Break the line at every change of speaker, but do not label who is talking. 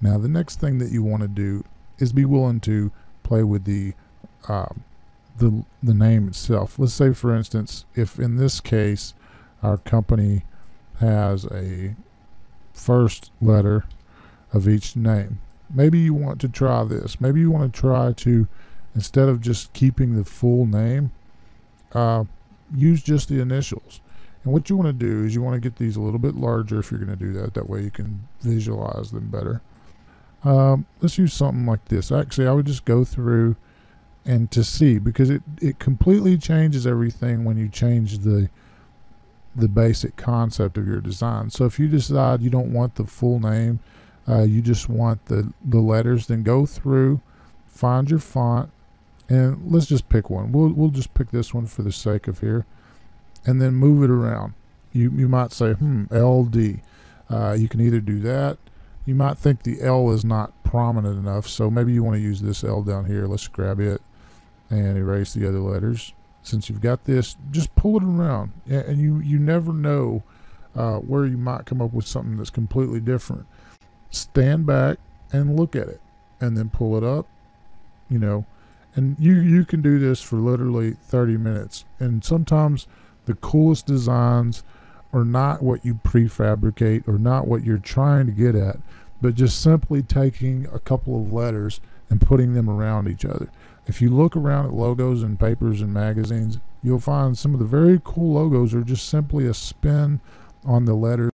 Now the next thing that you want to do is be willing to play with the um, the the name itself. Let's say, for instance, if in this case our company has a first letter of each name, maybe you want to try this. Maybe you want to try to instead of just keeping the full name, uh, use just the initials. And what you want to do is you want to get these a little bit larger if you're going to do that. That way you can visualize them better. Um, let's use something like this. Actually, I would just go through and to see because it, it completely changes everything when you change the the basic concept of your design. So if you decide you don't want the full name, uh, you just want the, the letters, then go through, find your font, and let's just pick one. We'll, we'll just pick this one for the sake of here, and then move it around. You, you might say, hmm, LD. Uh, you can either do that. You might think the L is not prominent enough, so maybe you want to use this L down here. Let's grab it and erase the other letters. Since you've got this, just pull it around, and you you never know uh, where you might come up with something that's completely different. Stand back and look at it, and then pull it up. You know, and you you can do this for literally 30 minutes. And sometimes the coolest designs are not what you prefabricate or not what you're trying to get at, but just simply taking a couple of letters and putting them around each other. If you look around at logos and papers and magazines, you'll find some of the very cool logos are just simply a spin on the letters